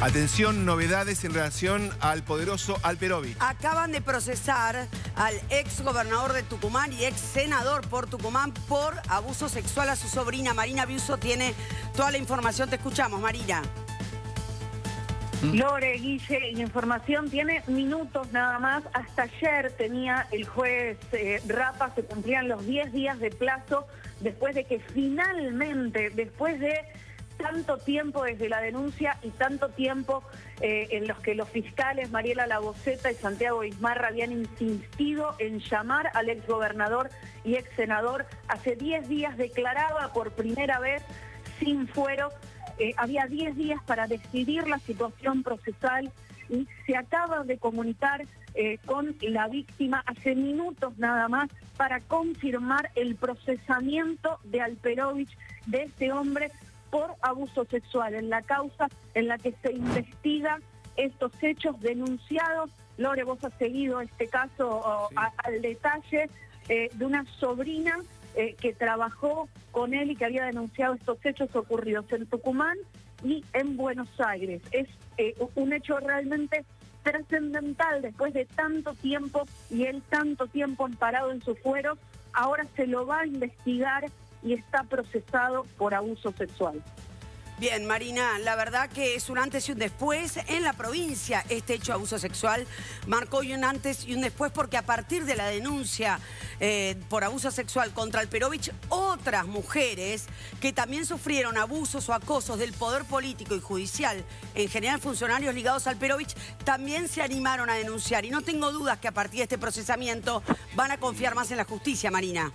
Atención, novedades en relación al poderoso Alperovic. Acaban de procesar al ex gobernador de Tucumán y ex senador por Tucumán por abuso sexual a su sobrina. Marina Biuso tiene toda la información. Te escuchamos, Marina. Lore, Guille, información tiene minutos nada más. Hasta ayer tenía el juez eh, Rapa, se cumplían los 10 días de plazo después de que finalmente, después de tanto tiempo desde la denuncia y tanto tiempo eh, en los que los fiscales Mariela Lagoceta y Santiago Ismarra habían insistido en llamar al exgobernador y ex senador. Hace 10 días declaraba por primera vez sin fuero. Eh, había 10 días para decidir la situación procesal y se acaba de comunicar eh, con la víctima hace minutos nada más para confirmar el procesamiento de Alperovich, de este hombre por abuso sexual en la causa en la que se investiga estos hechos denunciados. Lore, vos has seguido este caso al detalle eh, de una sobrina eh, que trabajó con él y que había denunciado estos hechos ocurridos en Tucumán y en Buenos Aires. Es eh, un hecho realmente trascendental después de tanto tiempo y él tanto tiempo amparado en su fuero. Ahora se lo va a investigar y está procesado por abuso sexual. Bien, Marina, la verdad que es un antes y un después en la provincia. Este hecho de abuso sexual marcó un antes y un después porque a partir de la denuncia eh, por abuso sexual contra Alperovich, otras mujeres que también sufrieron abusos o acosos del poder político y judicial, en general funcionarios ligados al Alperovich, también se animaron a denunciar. Y no tengo dudas que a partir de este procesamiento van a confiar más en la justicia, Marina.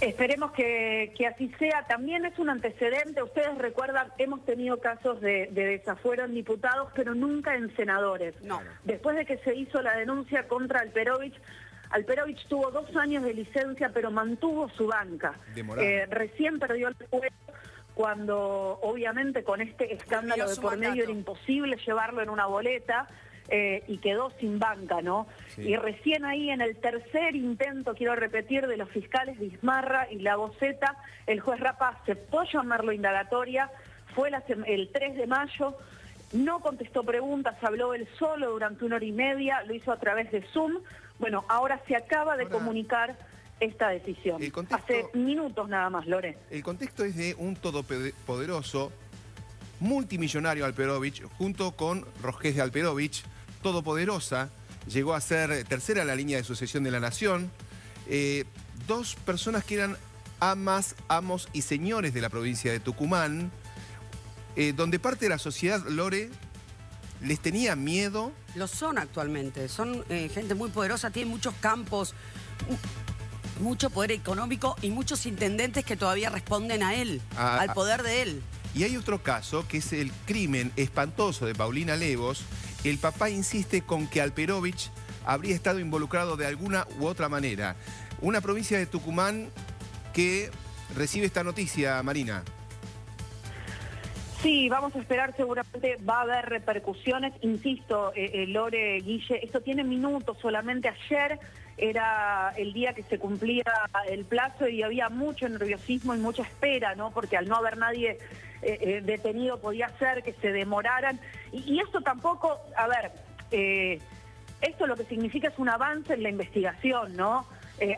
Esperemos que, así sea. También es un antecedente, ustedes recuerdan, hemos tenido casos de, desafuero en diputados, pero nunca en senadores. No. Después de que se hizo la denuncia contra Alperovich, Alperovich tuvo dos años de licencia, pero mantuvo su banca. Eh, recién perdió el puesto cuando, obviamente, con este escándalo de por medio era imposible llevarlo en una boleta. Eh, y quedó sin banca, ¿no? Y recién ahí en el tercer intento, quiero repetir, de los fiscales Bismarra y La Boceta, el juez Rapa aceptó llamarlo indagatoria, fue el 3 de mayo, no contestó preguntas, habló él solo durante una hora y media, lo hizo a través de Zoom. Bueno, ahora se acaba de comunicar esta decisión. Hace minutos nada más, Lore. El contexto es de un todopoderoso multimillonario Alperovich junto con Rosqués de Alperovich, todopoderosa, llegó a ser tercera en la línea de sucesión de la nación. Eh, dos personas que eran amas, amos y señores de la provincia de Tucumán, eh, donde parte de la sociedad, Lore, les tenía miedo. Lo son actualmente, son eh, gente muy poderosa, tienen muchos campos, mucho poder económico y muchos intendentes que todavía responden a él, ah, al poder de él. Y hay otro caso, que es el crimen espantoso de Paulina Levos, el papá insiste con que Alperovich habría estado involucrado de alguna u otra manera. Una provincia de Tucumán que recibe esta noticia, Marina. Sí, vamos a esperar, seguramente va a haber repercusiones. Insisto, eh, eh, Lore, Guille, esto tiene minutos solamente. Ayer era el día que se cumplía el plazo y había mucho nerviosismo y mucha espera, ¿no? Porque al no haber nadie eh, detenido podía ser que se demoraran. Y, esto tampoco, a ver, esto lo que significa es un avance en la investigación, ¿no?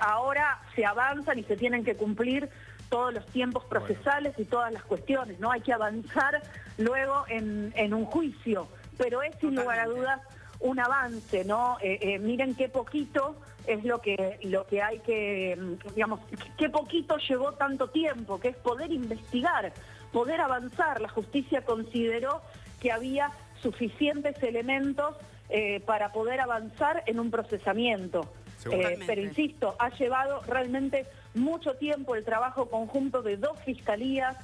ahora se avanzan y se tienen que cumplir todos los tiempos procesales y todas las cuestiones, ¿no? Hay que avanzar luego en, un juicio, pero es sin lugar a dudas un avance, ¿no? Eh, eh, miren qué poquito es lo que, lo que hay que, mm, digamos, qué poquito llevó tanto tiempo, que es poder investigar, poder avanzar. La justicia consideró que había suficientes elementos eh, para poder avanzar en un procesamiento. pero insisto, ha llevado realmente mucho tiempo el trabajo conjunto de dos fiscalías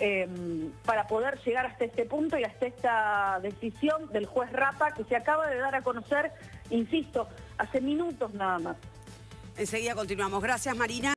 em, para poder llegar hasta este punto y hasta esta decisión del juez Rapa que se acaba de dar a conocer, insisto, hace minutos nada más. Enseguida continuamos. Gracias, Marina.